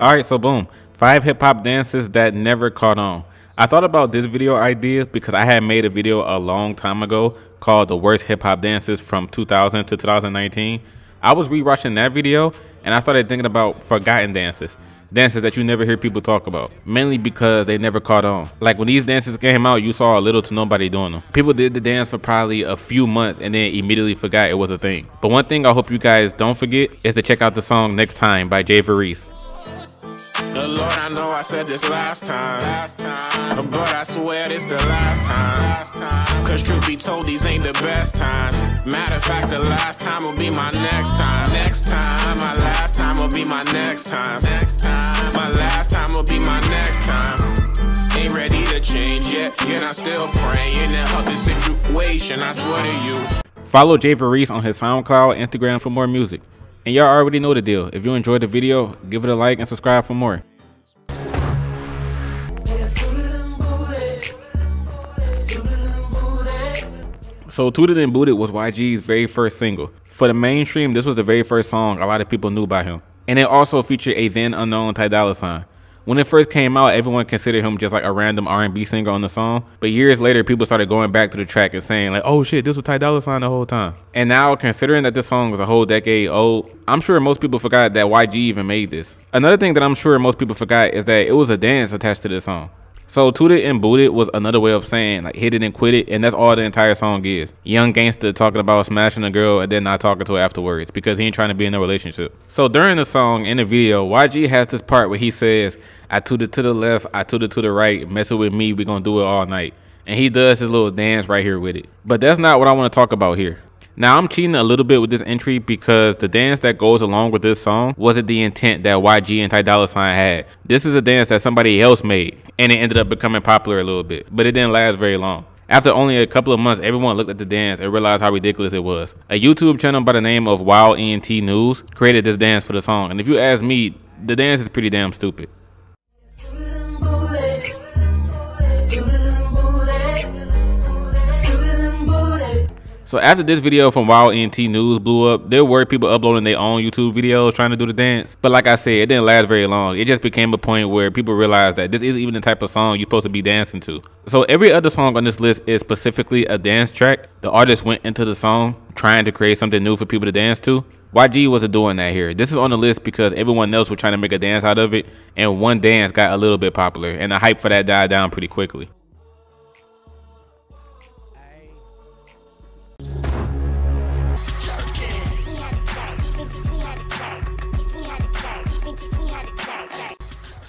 Alright, so boom. Five hip hop dances that never caught on. I thought about this video idea because I had made a video a long time ago called the worst hip hop dances from 2000 to 2019. I was rewatching that video and I started thinking about forgotten dances. Dances that you never hear people talk about, mainly because they never caught on. Like when these dances came out, you saw a little to nobody doing them. People did the dance for probably a few months and then immediately forgot it was a thing. But one thing I hope you guys don't forget is to check out the song Next Time by Jay Varice. The Lord, I know I said this last time, last time, but I swear this the last time, last time. Cause truth be told, these ain't the best times. Matter of fact, the last time will be my next time. Next time, my last time will be my next time. Next time, my last time will be my next time. Ain't ready to change yet, yet I'm still praying and help the situation. I swear to you. Follow Jay Varice on his SoundCloud, Instagram for more music. And y'all already know the deal. If you enjoyed the video, give it a like and subscribe for more. So Tooted and Booted was YG's very first single. For the mainstream, this was the very first song a lot of people knew by him. And it also featured a then unknown Ty Dolla Sign. When it first came out, everyone considered him just like a random R&B singer on the song. But years later, people started going back to the track and saying like, "Oh shit, this was Ty Dolla Sign the whole time." And now, considering that this song was a whole decade old, I'm sure most people forgot that YG even made this. Another thing that I'm sure most people forgot is that it was a dance attached to this song. So Tooted and Booted was another way of saying like hit it and quit it, and that's all the entire song is. Young gangster talking about smashing a girl and then not talking to her afterwards because he ain't trying to be in a relationship. So during the song in the video, YG has this part where he says, I tooted to the left, I tooted to the right, messing with me, we gonna do it all night. And he does his little dance right here with it. But that's not what I want to talk about here. Now I'm cheating a little bit with this entry because the dance that goes along with this song wasn't the intent that YG and Ty Dolla Sign had. This is a dance that somebody else made and it ended up becoming popular a little bit, but it didn't last very long. After only a couple of months, everyone looked at the dance and realized how ridiculous it was. A YouTube channel by the name of Wild ENT News created this dance for the song, and if you ask me, the dance is pretty damn stupid. So after this video from Wild NT News blew up, there were people uploading their own YouTube videos trying to do the dance. But like I said, it didn't last very long. It just became a point where people realized that this isn't even the type of song you're supposed to be dancing to. So every other song on this list is specifically a dance track. The artist went into the song trying to create something new for people to dance to. YG wasn't doing that here. This is on the list because everyone else was trying to make a dance out of it, and one dance got a little bit popular, and the hype for that died down pretty quickly.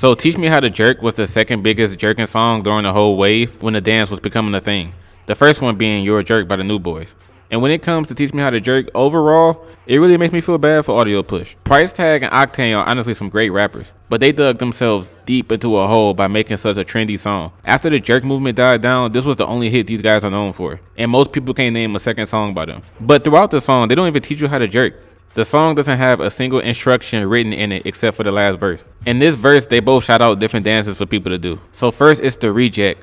So Teach Me How to Jerk was the second biggest jerking song during the whole wave when the dance was becoming a thing. The first one being You're a Jerk by the New Boyz. And when it comes to Teach Me How to Jerk, overall, it really makes me feel bad for Audio Push. Price Tag and Oktane are honestly some great rappers, but they dug themselves deep into a hole by making such a trendy song. After the jerk movement died down, this was the only hit these guys are known for, and most people can't name a second song by them. But throughout the song, they don't even teach you how to jerk. The song doesn't have a single instruction written in it except for the last verse. In this verse, they both shout out different dances for people to do. So first it's the reject.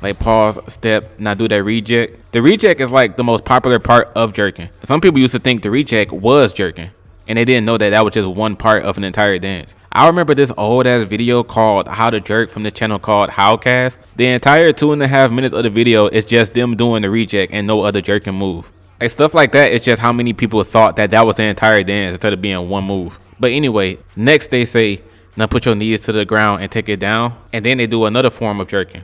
Like pause, step, now do that reject. The reject is like the most popular part of jerking. Some people used to think the reject was jerking and they didn't know that that was just one part of an entire dance. I remember this old ass video called How to Jerk from the channel called Howcast. The entire two and a half minutes of the video is just them doing the reject and no other jerking move. Like stuff like that, it's just how many people thought that that was the entire dance instead of being one move. But anyway, next they say, now put your knees to the ground and take it down. And then they do another form of jerking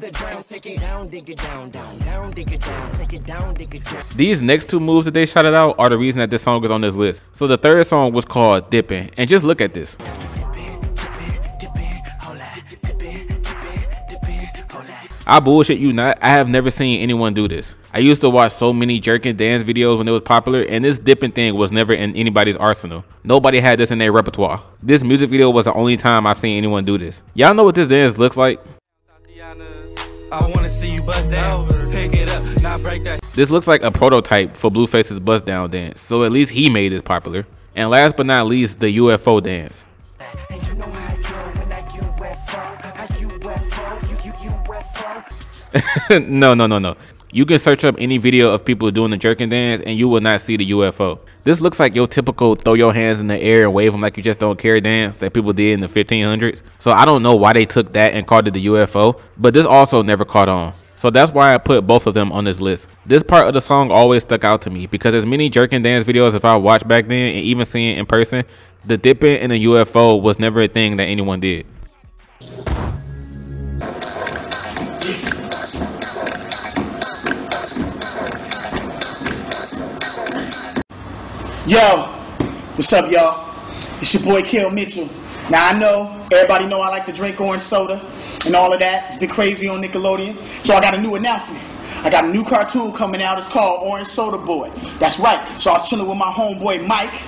the ground, take it down, dig it down, down, down, dig it down, take it down, dig it down. These next two moves that they shouted out are the reason that this song is on this list. So the third song was called Dipping, and just look at this. I bullshit you not. I have never seen anyone do this. I used to watch so many jerking dance videos when it was popular, and this dipping thing was never in anybody's arsenal. Nobody had this in their repertoire. This music video was the only time I've seen anyone do this. Y'all know what this dance looks like? I wanna see you bust down, pick it up, not break that. This looks like a prototype for Blueface's bust down dance, so at least he made this popular. And last but not least, the UFO dance. no, no, no, no. You can search up any video of people doing the jerking dance and you will not see the UFO. This looks like your typical throw your hands in the air and wave them like you just don't care dance that people did in the 1500s. So I don't know why they took that and called it the UFO, but this also never caught on. So that's why I put both of them on this list. This part of the song always stuck out to me because as many jerking dance videos if I watched back then and even seeing it in person, the dipping in a UFO was never a thing that anyone did. Yo, what's up, y'all? It's your boy Kel Mitchell. Now I know everybody know I like to drink orange soda and all of that. It's been crazy on Nickelodeon, so I got a new announcement. I got a new cartoon coming out. It's called Orange Soda Boy. That's right. So I was chilling with my homeboy Mike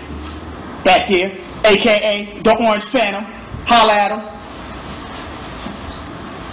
back there, aka the Orange Phantom. Holla at him.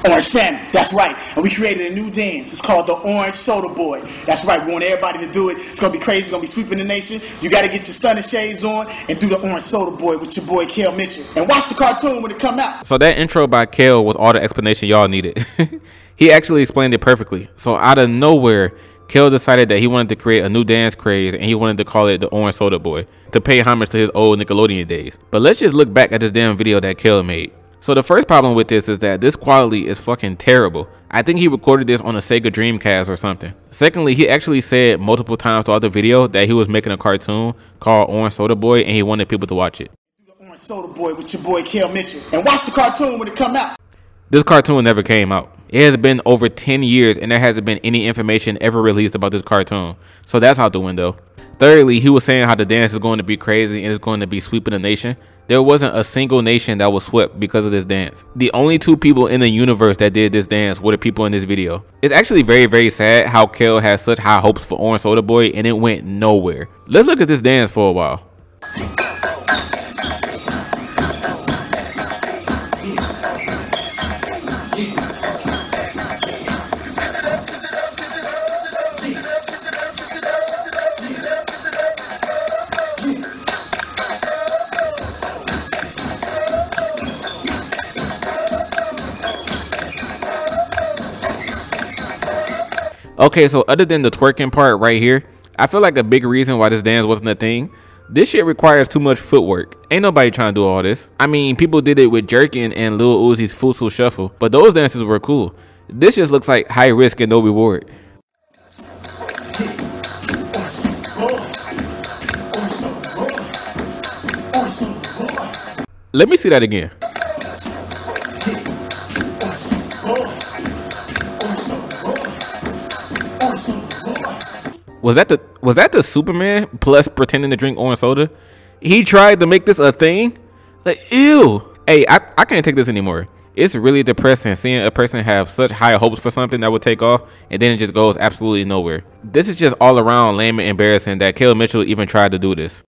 Orange Phantom, that's right. And we created a new dance. It's called the Orange Soda Boy. That's right. We want everybody to do it. It's gonna be crazy. It's gonna be sweeping the nation. You gotta get your stunning shades on and do the Orange Soda Boy with your boy Kel Mitchell. And watch the cartoon when it come out. So that intro by Kel was all the explanation y'all needed. he actually explained it perfectly. So out of nowhere, Kel decided that he wanted to create a new dance craze and he wanted to call it the Orange Soda Boy to pay homage to his old Nickelodeon days. But let's just look back at this damn video that Kel made. So the first problem with this is that this quality is fucking terrible. I think he recorded this on a Sega Dreamcast or something. Secondly, he actually said multiple times throughout the video that he was making a cartoon called Orange Soda Boy and he wanted people to watch it. Orange Soda Boy with your boy Kel Mitchell. And watch the cartoon when it come out. This cartoon never came out. It has been over 10 years and there hasn't been any information ever released about this cartoon. So that's out the window. Thirdly, he was saying how the dance is going to be crazy and it's going to be sweeping the nation. There wasn't a single nation that was swept because of this dance. The only two people in the universe that did this dance were the people in this video. It's actually very, very sad how Kel has such high hopes for Orange Soda Boy and it went nowhere. Let's look at this dance for a while. Okay, so other than the twerking part right here, I feel like a big reason why this dance wasn't a thing. This shit requires too much footwork. Ain't nobody trying to do all this. I mean, people did it with Jerkin and Lil Uzi's Futsal Shuffle, but those dances were cool. This just looks like high risk and no reward. Let me see that again. Was that the was that the Superman plus pretending to drink orange soda? He tried to make this a thing? Like ew. Hey, I, I can't take this anymore. It's really depressing seeing a person have such high hopes for something that would take off and then it just goes absolutely nowhere. This is just all around lame and embarrassing that Kel Mitchell even tried to do this.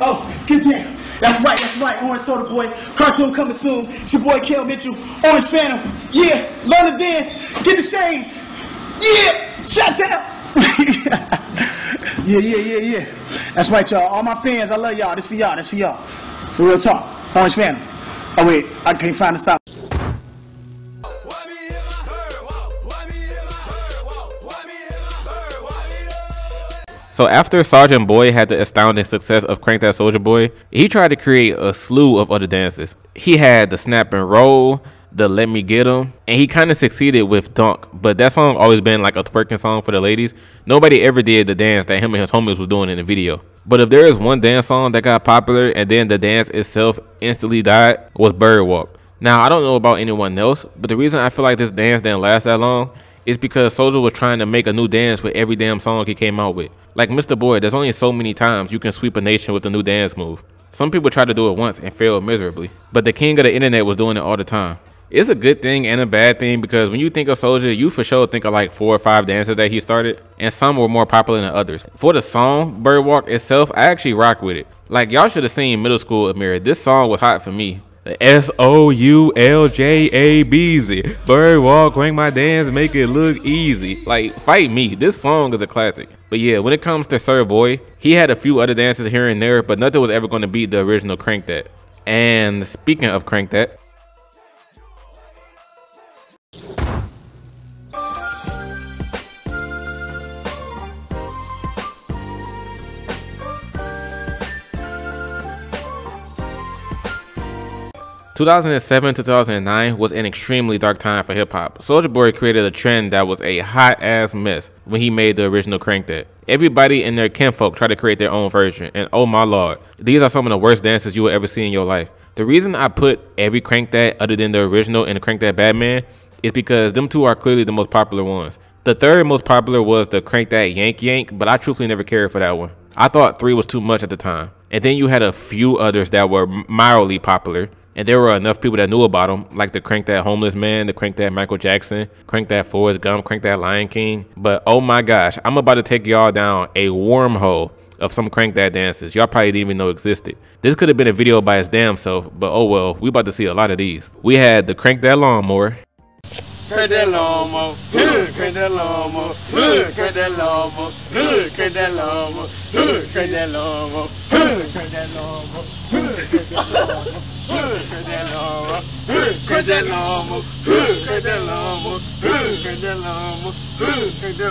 Oh, get down. That's right, that's right. Orange Soda Boy. Cartoon coming soon. It's your boy Kel Mitchell. Orange Phantom. Yeah, learn to dance. Get the shades. Yeah, shut out. yeah, yeah, yeah, yeah. That's right, y'all. All my fans, I love y'all. This for y'all. This for y'all. For real talk. Orange Phantom. Oh, wait. I can't find the stop. So after Soulja Boy had the astounding success of Crank That Soldier Boy, he tried to create a slew of other dances. He had the snap and roll, the Let Me Get 'em, and he kind of succeeded with Dunk, but that song always been like a twerking song for the ladies. Nobody ever did the dance that him and his homies was doing in the video. But if there is one dance song that got popular and then the dance itself instantly died, was Bird Walk. Now, I don't know about anyone else, but the reason I feel like this dance didn't last that long is because Soulja was trying to make a new dance with every damn song he came out with. Like Mr. Boy, there's only so many times you can sweep a nation with a new dance move. Some people try to do it once and fail miserably, but the king of the internet was doing it all the time. It's a good thing and a bad thing because when you think of Soulja, you for sure think of like four or five dances that he started, and some were more popular than others. For the song, Bird Walk itself, I actually rock with it. Like y'all should have seen Middle School Amiri. This song was hot for me. S O U L J A B Z. Bird walk, ring my dance, make it look easy. Like, fight me. This song is a classic. But yeah, when it comes to Sir Boy, he had a few other dances here and there, but nothing was ever going to beat the original Crank That. And speaking of Crank That, 2007 to 2009 was an extremely dark time for hip hop. Soulja Boy created a trend that was a hot ass mess when he made the original Crank That. Everybody and their kinfolk tried to create their own version, and oh my lord, these are some of the worst dances you will ever see in your life. The reason I put every Crank That other than the original and Crank That Batman is because them two are clearly the most popular ones. The third most popular was the Crank That Yank Yank, but I truthfully never cared for that one. I thought three was too much at the time. And then you had a few others that were mildly popular, and there were enough people that knew about them, like the Crank That Homeless Man, the Crank That Michael Jackson, Crank That Forrest Gump, Crank That Lion King. But oh my gosh, I'm about to take y'all down a wormhole of some Crank That dances y'all probably didn't even know existed. This could have been a video by his damn self, but oh well, we about to see a lot of these. We had the Crank That Lawnmower,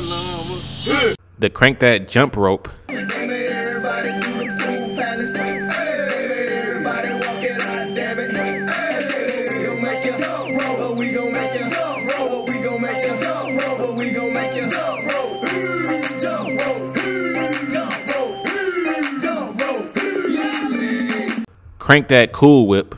Lawnmower. the Crank That Jump Rope, on that cool whip.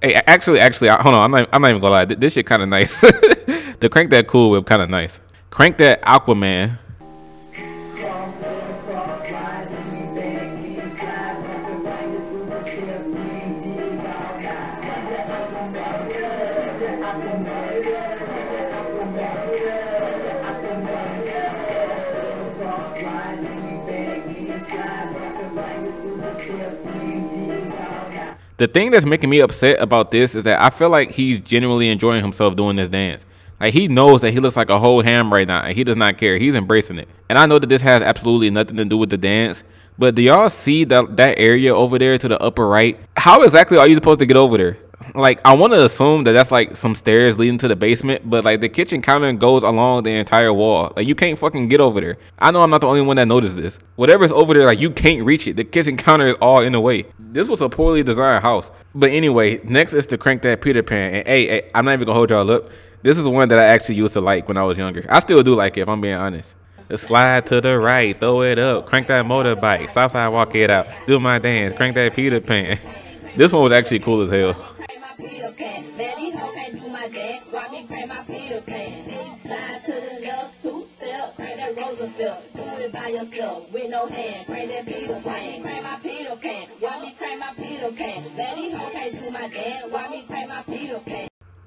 Hey, actually, actually, hold on. I'm not, I'm not even gonna lie. This shit kind of nice. the crank that cool whip kind of nice. Crank that Aquaman. The thing that's making me upset about this is that I feel like he's genuinely enjoying himself doing this dance. Like he knows that he looks like a whole ham right now, and he does not care. He's embracing it. And I know that this has absolutely nothing to do with the dance. But do y'all see that that area over there to the upper right? How exactly are you supposed to get over there? Like I want to assume that that's like some stairs leading to the basement, but like the kitchen counter goes along the entire wall. Like you can't fucking get over there. I know I'm not the only one that noticed this. Whatever's over there, like you can't reach it. The kitchen counter is all in the way. This was a poorly designed house. But anyway, next is to crank that Peter Pan. And hey, hey I'm not even gonna hold y'all up. This is one that I actually used to like when I was younger. I still do like it if I'm being honest. Slide to the right, throw it up, crank that motorbike, stop sign, walk it out, do my dance, crank that Peter Pan. This one was actually cool as hell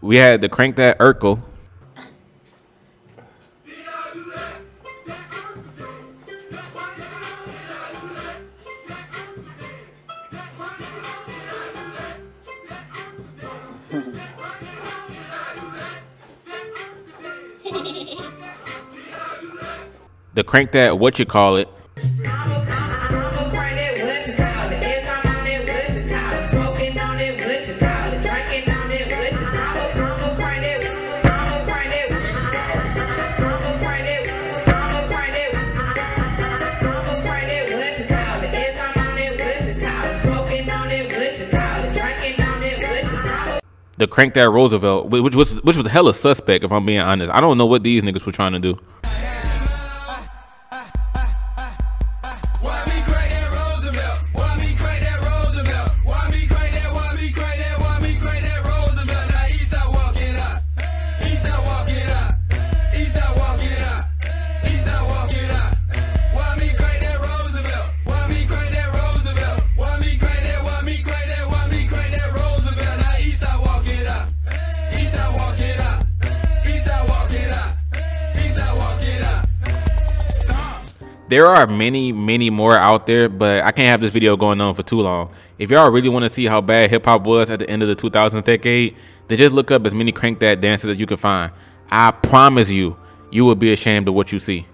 we had to crank that Urkel. the crank that what you call it crank that Roosevelt, which was which was hella suspect if I'm being honest. I don't know what these niggas were trying to do. There are many, many more out there, but I can't have this video going on for too long. If y'all really want to see how bad hip hop was at the end of the 2000s decade, then just look up as many crank that dances as you can find. I promise you, you will be ashamed of what you see.